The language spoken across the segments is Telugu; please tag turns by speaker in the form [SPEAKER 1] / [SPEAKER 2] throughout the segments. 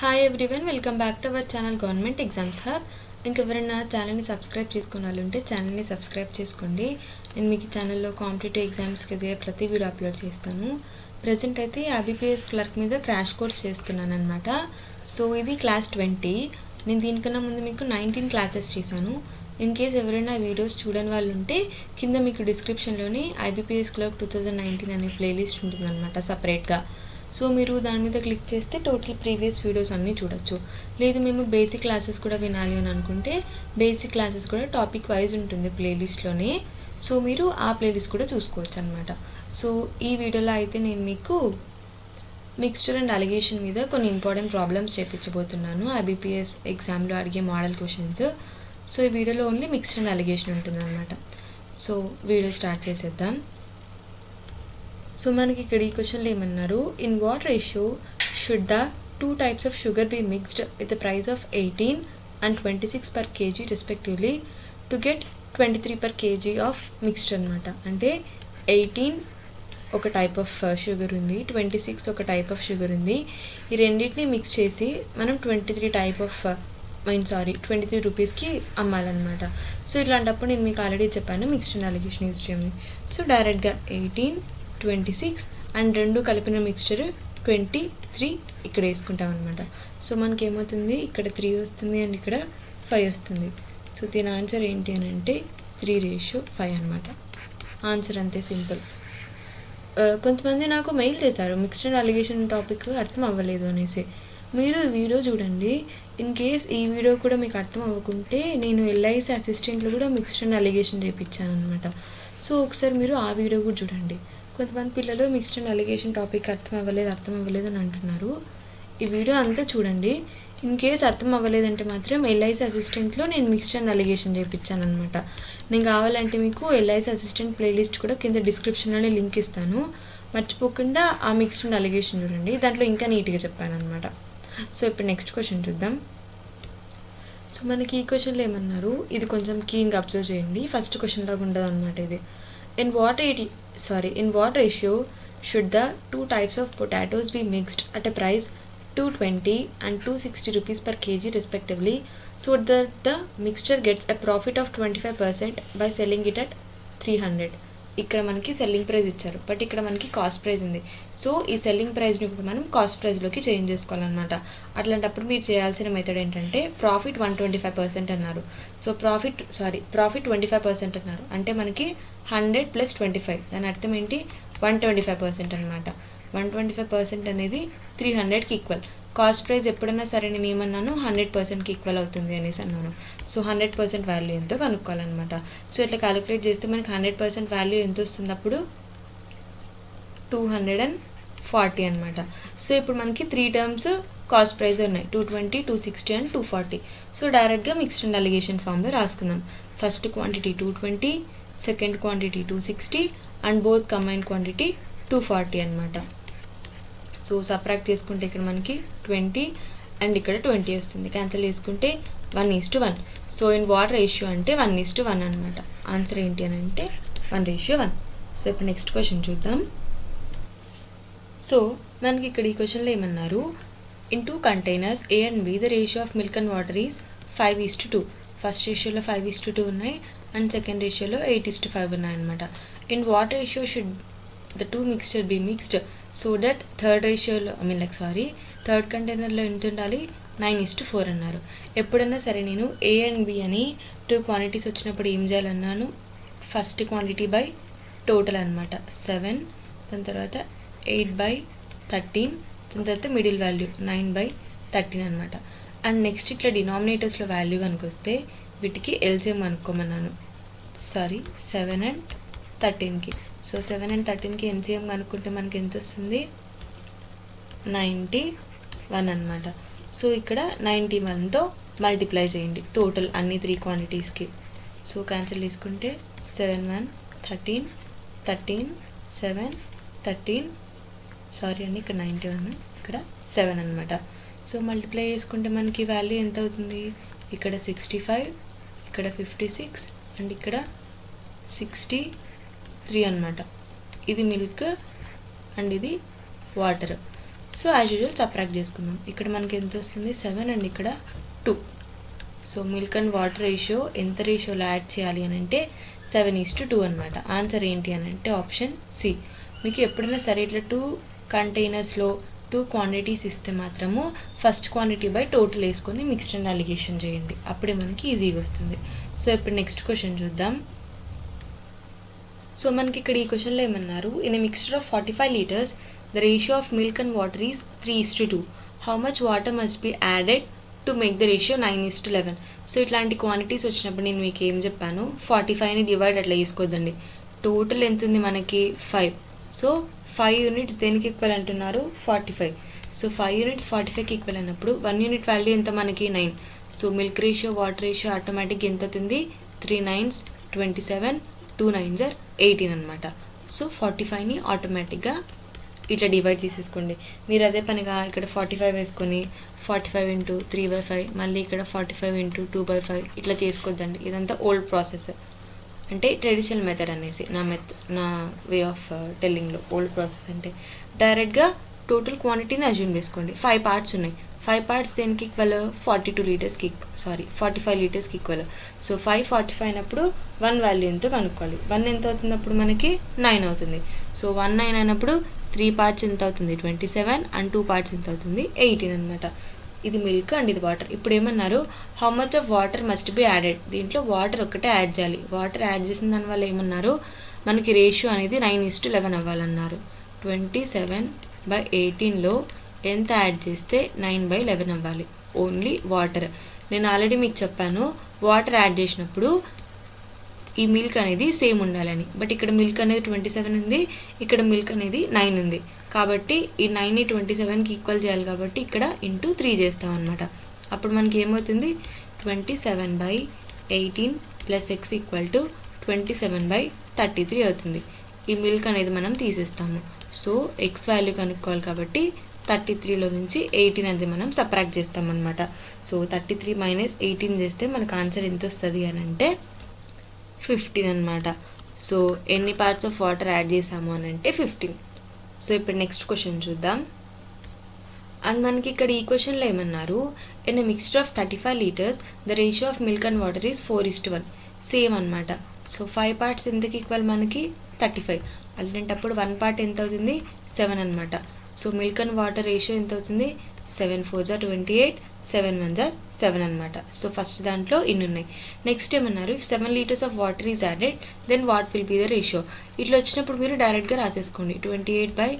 [SPEAKER 1] Hi everyone welcome back to our channel government exams hub ఇంకెవరైనా ఛానల్ని సబ్స్క్రైబ్ చేసుకున్న వాళ్ళు ఉంటే ఛానల్ని సబ్స్క్రైబ్ చేసుకోండి. నేను మీకు ఛానల్లో కాంపిటేటివ్ ఎగ్జామ్స్కి దిగే ప్రతి వీడియో అప్లోడ్ చేస్తాను. ప్రజెంట్ అయితే ఐబీపీఎస్ క్లర్క్ మీద క్రాష్ కోర్స్ చేస్తున్నాను అనమాట సో ఇది క్లాస్ ట్వంటీ నేను దీనికన్నా ముందు మీకు నైన్టీన్ క్లాసెస్ చేశాను. ఇన్ కేస్ ఎవరైనా వీడియోస్ చూడని వాళ్ళు ఉంటే కింద మీకు డిస్క్రిప్షన్లోనే IBPS clerk two thousand nineteen అనే ప్లేలిస్ట్ ఉంటుందన్నమాట సపరేట్గా సో మీరు దాని మీద క్లిక్ చేస్తే టోటల్ ప్రీవియస్ వీడియోస్ అన్నీ చూడొచ్చు. లేదు మేము బేసిక్ క్లాసెస్ కూడా వినాలి అని అనుకుంటే బేసిక్ క్లాసెస్ కూడా టాపిక్ వైజ్ ఉంటుంది ప్లేలిస్ట్లోనే. సో మీరు ఆ ప్లేలిస్ట్ కూడా చూసుకోవచ్చు అనమాట సో ఈ వీడియోలో అయితే నేను మీకు మిక్స్చర్ అండ్ అలిగేషన్ మీద కొన్ని ఇంపార్టెంట్ ప్రాబ్లమ్స్ చేపించబోతున్నాను. ఐబీపీఎస్ ఎగ్జామ్లో అడిగే మోడల్ క్వశ్చన్స్ సో ఈ వీడియోలో ఓన్లీ మిక్స్డ్ అండ్ అలిగేషన్ ఉంటుంది అనమాట సో వీడియో స్టార్ట్ చేసేద్దాం. సో మనకి ఇక్కడ ఈ క్వశ్చన్లో ఏమన్నారు? In what ratio should the two types of sugar be mixed with the price of eighteen and twenty six per KG respectively to get twenty three per KG of mixed అనమాట అంటే ఎయిటీన్ ఒక టైప్ ఆఫ్ షుగర్ ఉంది ట్వంటీ సిక్స్ ఒక టైప్ ఆఫ్ షుగర్ ఉంది. ఈ రెండింటిని మిక్స్ చేసి మనం twenty three type of mean sorry twenty three రూపీస్కి అమ్మాలన్నమాట. సో ఇలాంటప్పుడు నేను మీకు ఆల్రెడీ చెప్పాను మిక్స్డ్ అలిగేషన్ యూజ్ చేయమని. సో డైరెక్ట్గా ఎయిటీన్ ట్వంటీ సిక్స్ అండ్ రెండు కలిపిన మిక్స్చర్ ట్వంటీ త్రీ ఇక్కడ వేసుకుంటాం అనమాట సో మనకి ఏమవుతుంది ఇక్కడ త్రీ వస్తుంది అండ్ ఇక్కడ ఫైవ్ వస్తుంది. సో దీని ఆన్సర్ ఏంటి అని అంటే త్రీ రేషియో ఫైవ్ అనమాట ఆన్సర్ అంతే సింపుల్. కొంతమంది నాకు మెయిల్ చేశారు మిక్స్డ్ అలిగేషన్ టాపిక్ అర్థం అవ్వలేదు అనేసి. మీరు ఈ వీడియో చూడండి. ఇన్ కేస్ ఈ వీడియో కూడా మీకు అర్థం అవ్వకుంటే నేను ఎల్ఐసి అసిస్టెంట్లు కూడా మిక్స్డ్ అలిగేషన్ చేయించాను అనమాట సో ఒకసారి మీరు ఆ వీడియో కూడా చూడండి. కొంతమంది పిల్లలు మిక్స్డ్ అండ్ అలిగేషన్ టాపిక్ అర్థం అవ్వలేదు అర్థం అవ్వలేదు అని అంటున్నారు. ఈ వీడియో అంతా చూడండి. ఇన్ కేస్ అర్థం అవ్వలేదంటే మాత్రం ఎల్ఐసి అసిస్టెంట్లో నేను మిక్స్డ్ అండ్ అలిగేషన్ చేయించాను అనమాట నేను కావాలంటే మీకు ఎల్ఐసి అసిస్టెంట్ ప్లేలిస్ట్ కూడా కింద డిస్క్రిప్షన్లోనే లింక్ ఇస్తాను. మర్చిపోకుండా ఆ మిక్స్డ్ అండ్ అలిగేషన్ చూడండి. దాంట్లో ఇంకా నీట్గా చెప్పాను అనమాట సో ఇప్పుడు నెక్స్ట్ క్వశ్చన్ చూద్దాం. సో మనకి ఈ క్వశ్చన్లో ఏమన్నారు? ఇది కొంచెం కీన్గా అబ్జర్వ్ చేయండి. ఫస్ట్ క్వశ్చన్ లాగా ఉండదు అనమాట ఇది. In what, sorry, in what ratio should the two types of potatoes be mixed at a price 220 and 260 rupees per kg respectively so that the mixture gets a profit of 25% by selling it at 300. ఇక్కడ మనకి సెల్లింగ్ ప్రైస్ ఇచ్చారు. బట్ ఇక్కడ మనకి కాస్ట్ ప్రైస్ ఉంది. సో ఈ సెల్లింగ్ ప్రైస్ని ఇప్పుడు మనం కాస్ట్ ప్రైస్లోకి చేంజ్ చేసుకోవాలన్నమాట. అట్లాంటప్పుడు మీరు చేయాల్సిన మెథడ్ ఏంటంటే profit one twenty five percent అన్నారు. So profit sorry profit twenty five percent అన్నారు. అంటే మనకి హండ్రెడ్ ప్లస్ ట్వంటీ ఫైవ్ దాని అర్థం ఏంటి? వన్ ట్వంటీ ఫైవ్ పర్సెంట్ అనమాట వన్ ట్వంటీ ఫైవ్ పర్సెంట్ అనేది త్రీ హండ్రెడ్కి ఈక్వల్ కాస్ట్ ప్రైస్ ఎప్పుడైనా సరే నేను ఏమన్నాను హండ్రెడ్ పర్సెంట్కి ఈక్వల్ అవుతుంది అనేసి అన్నాను. సో హండ్రెడ్ పర్సెంట్ వాల్యూ ఎంతో కనుక్కోవాలన్నమాట. సో ఇట్లా క్యాలిక్యులేట్ చేస్తే మనకి హండ్రెడ్ పర్సెంట్ వాల్యూ ఎంత వస్తుంది అప్పుడు? టూ హండ్రెడ్ అండ్ ఫార్టీ అనమాట సో ఇప్పుడు మనకి త్రీ టర్మ్స్ కాస్ట్ ప్రైస్ ఉన్నాయి. Two twenty two sixty and two forty so డైరెక్ట్గా మిక్స్డ్ అండ్ అలిగేషన్ ఫామ్లో రాసుకుందాం. First quantity two twenty second quantity two sixty and both combine quantity two forty అనమాట సో సపరాక్ట్ చేసుకుంటే ఇక్కడ మనకి ట్వంటీ అండ్ ఇక్కడ ట్వంటీ వస్తుంది. క్యాన్సిల్ చేసుకుంటే one is to one so in what ratio అంటే వన్ ఈస్ టు వన్ అనమాట ఆన్సర్ ఏంటి అని అంటే వన్ రేషియో వన్ సో ఇప్పుడు నెక్స్ట్ క్వశ్చన్ చూద్దాం. సో మనకి ఇక్కడ ఈ క్వశ్చన్లో ఏమన్నారు? In two containers A and B the ratio of milk and water is five is to two first రేషియోలో ఫైవ్ ఈస్ టు టూ ఉన్నాయి. అండ్ సెకండ్ రేషియోలో ఎయిట్ ఈస్ టు ఫైవ్ ఉన్నాయన్నమాట in what ratio should the two mixture be mixed so that third రేషియోలో I mean like sorry third కంటైనర్లో ఎంత ఉండాలి? నైన్ ఇస్టు ఫోర్ అన్నారు. ఎప్పుడన్నా సరే నేను ఏ అండ్ బి అని టూ క్వాంటిటీస్ వచ్చినప్పుడు ఏం చేయాలన్నాను? ఫస్ట్ క్వాంటిటీ బై టోటల్ అనమాట సెవెన్ దాని తర్వాత ఎయిట్ బై థర్టీన్ దాని తర్వాత middle value nine by thirteen అనమాట అండ్ నెక్స్ట్ ఇట్లా డినామినేటర్స్లో వాల్యూ కనుకొస్తే వీటికి ఎల్సిఎం అనుకోమన్నాను. సారీ సెవెన్ అండ్ థర్టీన్కి సో సెవెన్ అండ్ థర్టీన్కి ఎన్సీఎం కనుక్కుంటే మనకి ఎంత వస్తుంది? నైంటీ వన్ అనమాట సో ఇక్కడ నైంటీ వన్తో మల్టిప్లై చేయండి. టోటల్ అన్ని త్రీ క్వాంటిటీస్కి. సో క్యాన్సిల్ తీసుకుంటే seven one thirteen thirteen seven thirteen. Sorry అండి ఇక్కడ నైంటీ వన్ ఇక్కడ సెవెన్ అనమాట సో మల్టిప్లై చేసుకుంటే మనకి వాల్యూ ఎంత అవుతుంది? ఇక్కడ సిక్స్టీ ఫైవ్ ఇక్కడ ఫిఫ్టీ సిక్స్ అండ్ ఇక్కడ సిక్స్టీ త్రీ అనమాట ఇది మిల్క్ అండ్ ఇది water. So as usual subtract చేసుకుందాం. ఇక్కడ మనకి ఎంత వస్తుంది? సెవెన్ అండ్ ఇక్కడ two. So milk and water ratio ఎంత రేషియోలో యాడ్ చేయాలి అని అంటే సెవెన్ ఈస్ టు టూ అనమాట ఆన్సర్ ఏంటి అని అంటే ఆప్షన్ సి. మీకు ఎప్పుడైనా సరే ఇట్లా టూ కంటైనర్స్లో టూ క్వాంటిటీస్ ఇస్తే మాత్రము ఫస్ట్ క్వాంటిటీ బై టోటల్ వేసుకొని మిక్స్డ్ అండ్ అలిగేషన్ చేయండి. అప్పుడే మనకి ఈజీగా వస్తుంది. సో ఇప్పుడు నెక్స్ట్ క్వశ్చన్ చూద్దాం. సో మనకి ఇక్కడ ఈ క్వశ్చన్లో ఏమన్నారు? In a mixture of forty five litres the ratio of milk and water is three is to two how much water must be added to make the ratio nine is to eleven so ఇట్లాంటి క్వాంటిటీస్ వచ్చినప్పుడు నేను మీకు ఏం చెప్పాను? ఫార్టీ ఫైవ్ని డివైడ్ అట్లా చేసుకోవద్దండి టోటల్ ఎంత ఉంది మనకి? ఫైవ్ సో ఫైవ్ యూనిట్స్ దేనికి ఈక్వల్ అంటున్నారు? Forty five so five units forty ఫైవ్కి ఈక్వల్ అయినప్పుడు వన్ యూనిట్ వాల్యూ ఎంత మనకి? Nine so milk ratio water ratio automatic ఎంత అవుతుంది? Three nines twenty seven two nine or eighteen అనమాట సో ఫార్టీ ఫైవ్ని ఆటోమేటిక్గా ఇట్లా డివైడ్ చేసేసుకోండి. మీరు అదే పనిగా ఇక్కడ ఫార్టీ ఫైవ్ వేసుకొని forty five into three by five మళ్ళీ ఇక్కడ forty five into two by five ఇట్లా చేసుకోవద్దండి. ఇదంతా ఓల్డ్ ప్రాసెస్ అంటే ట్రెడిషనల్ మెథడ్ అనేసి నా మెథడ్ నా వే ఆఫ్ టెల్లింగ్లో ఓల్డ్ ప్రాసెస్ అంటే. డైరెక్ట్గా టోటల్ క్వాంటిటీని అజ్యూమ్ చేసుకోండి. ఫైవ్ పార్ట్స్ ఉన్నాయి. ఫైవ్ పార్ట్స్ దేనికి ఈక్వల్ ఫార్టీ టూ లీటర్స్కి sorry forty five లీటర్స్కి equal so five forty five అయినప్పుడు వన్ వాల్యూ ఎంతో కనుక్కోవాలి. వన్ ఎంత అవుతుంది అప్పుడు మనకి నైన్ అవుతుంది. సో వన్ నైన్ అయినప్పుడు త్రీ పార్ట్స్ ఎంత అవుతుంది? Twenty seven and two parts ఎంత అవుతుంది? ఎయిటీన్ అనమాట ఇది మిల్క్ అండ్ ఇది వాటర్ ఇప్పుడు ఏమన్నారు? How much of water must be added దీంట్లో వాటర్ ఒక్కటే యాడ్ చేయాలి. వాటర్ యాడ్ చేసిన దానివల్ల ఏమన్నారు? మనకి రేషియో అనేది నైన్ ఇస్ టు లెవెన్ అవ్వాలన్నారు. ట్వంటీ సెవెన్ బై ఎయిటీన్లో ఎంత యాడ్ చేస్తే నైన్ బై లెవెన్ అవ్వాలి. Only water. నేను ఆల్రెడీ మీకు చెప్పాను వాటర్ యాడ్ చేసినప్పుడు ఈ మిల్క్ అనేది సేమ్ ఉండాలని. బట్ ఇక్కడ మిల్క్ అనేది ట్వంటీ సెవెన్ ఉంది ఇక్కడ మిల్క్ అనేది నైన్ ఉంది. కాబట్టి ఈ నైన్ని ట్వంటీ సెవెన్కి ఈక్వల్ చేయాలి కాబట్టి ఇక్కడ ఇంటూ త్రీ చేస్తాం అనమాట అప్పుడు మనకి ఏమవుతుంది? Twenty seven by eighteen plus X equal to twenty seven by thirty three అవుతుంది. ఈ మిల్క్ అనేది మనం తీసేస్తాము. సో ఎక్స్ వాల్యూ కనుక్కోవాలి కాబట్టి థర్టీ త్రీలో నుంచి ఎయిటీన్ అనేది మనం సపరాక్ట్ చేస్తామన్నమాట. So thirty three minus eighteen చేస్తే మనకు ఆన్సర్ ఎంత వస్తుంది అని అంటే ఫిఫ్టీన్ అనమాట సో ఎన్ని పార్ట్స్ ఆఫ్ వాటర్ యాడ్ చేసాము అని అంటే ఫిఫ్టీన్. సో ఇప్పుడు నెక్స్ట్ క్వశ్చన్ చూద్దాం. అండ్ మనకి ఇక్కడ ఈ క్వశ్చన్లో ఏమన్నారు? In a mixture of thirty five litres the ratio of milk and water is four is to one same అనమాట సో ఫైవ్ పార్ట్స్ ఎందుకు ఈక్వల్ మనకి? థర్టీ ఫైవ్ అలాంటప్పుడు వన్ పార్ట్ ఎంత అవుతుంది? సెవెన్ అనమాట so milk and water ratio ఎంత అవుతుంది సెవెన్ ఫోర్ జా ట్వంటీ ఎయిట్ సెవెన్ వన్ జా సెవెన్ అనమాట సో ఫస్ట్ దాంట్లో ఇన్ని ఉన్నాయి. నెక్స్ట్ ఏమన్నారు? If seven litres of water is added then what will be the ratio ఇట్లా వచ్చినప్పుడు మీరు డైరెక్ట్గా రాసేసుకోండి. Twenty eight by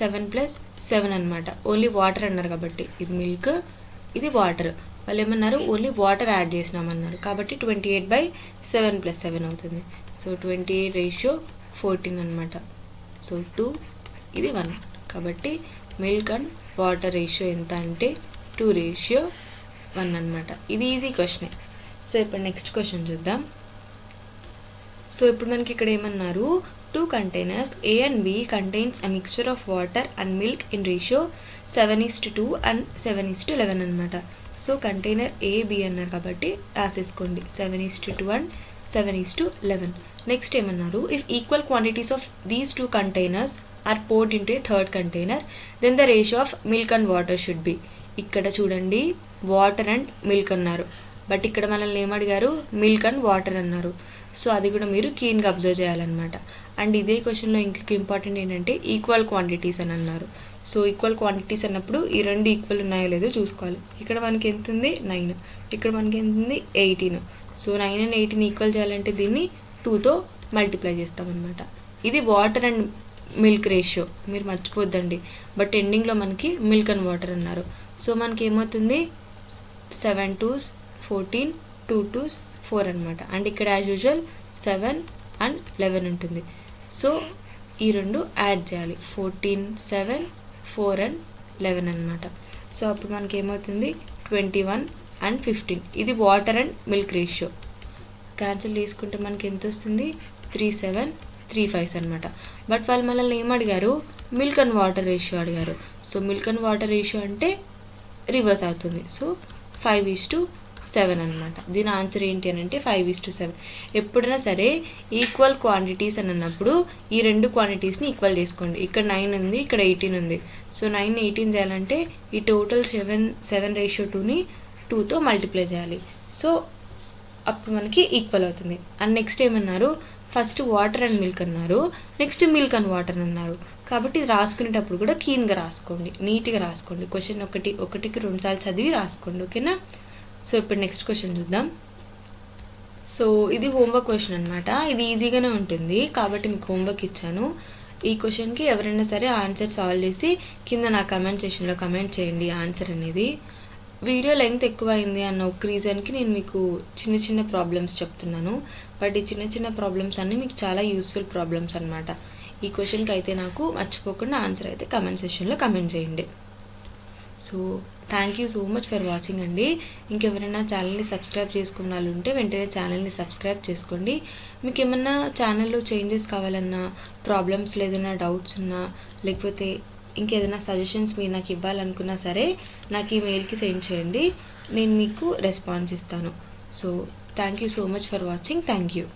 [SPEAKER 1] seven plus seven అనమాట ఓన్లీ వాటర్ అన్నారు కాబట్టి. ఇది మిల్క్ ఇది వాటర్ వాళ్ళు ఏమన్నారు? ఓన్లీ వాటర్ యాడ్ చేసినామన్నారు. కాబట్టి twenty eight by seven plus seven అవుతుంది. So twenty eight ratio fourteen అనమాట సో టూ ఇది వన్ కాబట్టి మిల్క్ అండ్ వాటర్ రేషియో ఎంత అంటే టూ రేషియో వన్ అనమాట ఇది ఈజీ క్వశ్చనే సో ఇప్పుడు నెక్స్ట్ క్వశ్చన్ చూద్దాం. సో ఇప్పుడు మనకి ఇక్కడ ఏమన్నారు? Two containers A and B contains a mixture of water and milk in ratio seven is to two and seven is to eleven అనమాట సో కంటైనర్ ఏ బి అన్నారు కాబట్టి రాసేసుకోండి. Seven is to two and seven is to eleven next ఏమన్నారు? If equal quantities of these two containers are poured into a third container then the ratio of milk and water should be ఇక్కడ చూడండి వాటర్ అండ్ మిల్క్ అన్నారు. బట్ ఇక్కడ మనల్ని ఏమడిగారు మిల్క్ అండ్ వాటర్ అన్నారు. సో అది కూడా మీరు క్లీన్గా అబ్జర్వ్ చేయాలన్నమాట. అండ్ ఇదే క్వశ్చన్లో ఇంకొక ఇంపార్టెంట్ ఏంటంటే ఈక్వల్ క్వాంటిటీస్ అని అన్నారు. సో ఈక్వల్ క్వాంటిటీస్ అన్నప్పుడు ఈ రెండు ఈక్వల్ ఉన్నాయో లేదో చూసుకోవాలి. ఇక్కడ మనకి ఎంత ఉంది? నైన్ ఇక్కడ మనకి ఎంత ఉంది? Eighteen so nine and eighteen equal చేయాలంటే దీన్ని టూతో మల్టిప్లై చేస్తామన్నమాట. ఇది వాటర్ అండ్ మిల్క్ రేషియో మీరు మర్చిపోద్దండి. బట్ ఎండింగ్లో మనకి మిల్క్ అండ్ వాటర్ అన్నారు. సో మనకి ఏమవుతుంది? Seven twos fourteen two twos four అనమాట అండ్ ఇక్కడ as usual seven and eleven ఉంటుంది. సో ఈ రెండు యాడ్ చేయాలి. Fourteen seven four and eleven అనమాట సో అప్పుడు మనకి ఏమవుతుంది? ట్వంటీ వన్ అండ్ ఫిఫ్టీన్ ఇది water and milk ratio cancel చేసుకుంటే మనకి ఎంత వస్తుంది? త్రీ సెవెన్ త్రీ ఫైవ్స్ అనమాట బట్ వాళ్ళు మనల్ని ఏం అడిగారు? మిల్క్ అండ్ వాటర్ రేషియో అడిగారు. So milk and water ratio అంటే రివర్స్ అవుతుంది. So five is to seven అనమాట దీని ఆన్సర్ ఏంటి అని అంటే ఫైవ్ ఈస్ టు సెవెన్. ఎప్పుడైనా సరే ఈక్వల్ క్వాంటిటీస్ అని అన్నప్పుడు ఈ రెండు క్వాంటిటీస్ని ఈక్వల్ చేసుకోండి. ఇక్కడ నైన్ ఉంది ఇక్కడ ఎయిటీన్ ఉంది. సో నైన్ ఎయిటీన్ చేయాలంటే ఈ టోటల్ సెవెన్ సెవెన్ రేషియో టూని టూతో మల్టిప్లై చేయాలి. సో అప్పుడు మనకి ఈక్వల్ అవుతుంది. అండ్ నెక్స్ట్ ఏమన్నారు? ఫస్ట్ వాటర్ అండ్ మిల్క్ అన్నారు నెక్స్ట్ మిల్క్ అండ్ వాటర్ అన్నారు. కాబట్టి ఇది రాసుకునేటప్పుడు కూడా క్లీన్గా రాసుకోండి నీట్గా రాసుకోండి. క్వశ్చన్ ఒకటి ఒకటికి రెండుసార్లు చదివి రాసుకోండి ఓకేనా? సో ఇప్పుడు నెక్స్ట్ క్వశ్చన్ చూద్దాం. సో ఇది హోంవర్క్ క్వశ్చన్ అనమాట ఇది ఈజీగానే ఉంటుంది కాబట్టి మీకు హోంవర్క్ ఇచ్చాను. ఈ క్వశ్చన్కి ఎవరైనా సరే ఆన్సర్ సాల్వ్ చేసి కింద నా కమెంట్ సెషన్లో కమెంట్ చేయండి ఆన్సర్ అనేది. వీడియో లెంగ్త్ ఎక్కువ అయింది అన్న ఒక రీజన్కి నేను మీకు చిన్న చిన్న ప్రాబ్లమ్స్ చెప్తున్నాను. బట్ ఈ చిన్న చిన్న ప్రాబ్లమ్స్ అన్నీ మీకు చాలా యూస్ఫుల్ ప్రాబ్లమ్స్ అనమాట ఈ క్వశ్చన్కి అయితే నాకు మర్చిపోకుండా ఆన్సర్ అయితే కమెంట్ సెషన్లో కమెంట్ చేయండి. So thank you so much for watching అండి. ఇంకెవరైనా ఛానల్ని సబ్స్క్రైబ్ చేసుకున్న వాళ్ళు ఉంటే వెంటనే ఛానల్ని సబ్స్క్రైబ్ చేసుకోండి. మీకు ఏమన్నా ఛానల్లో చేంజెస్ కావాలన్నా ప్రాబ్లమ్స్ ఏదైనా డౌట్స్ ఉన్నా లేకపోతే ఇంకేదైనా సజెషన్స్ మీరు నాకు ఇవ్వాలనుకున్నా సరే నాకు ఈ మెయిల్కి సెండ్ చేయండి. నేను మీకు రెస్పాన్స్ ఇస్తాను. So thank you so much for watching thank you